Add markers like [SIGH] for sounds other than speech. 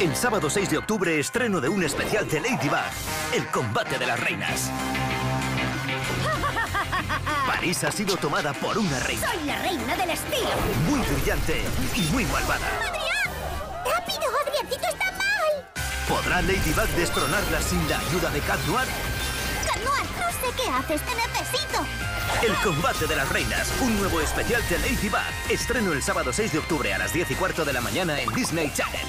El sábado 6 de octubre estreno de un especial de Ladybug, El combate de las reinas. [LAUGHS] París ha sido tomada por una reina. Soy la reina del estilo. Muy brillante y muy malvada. ¡Adrián! ¡Rápido! ¡Adriancito está mal! ¿Podrá Ladybug destronarla sin la ayuda de Cat Noir? ¡Cat Noir! No sé qué haces, te necesito. El combate de las reinas, un nuevo especial de Ladybug. Estreno el sábado 6 de octubre a las 10 y cuarto de la mañana en Disney Channel.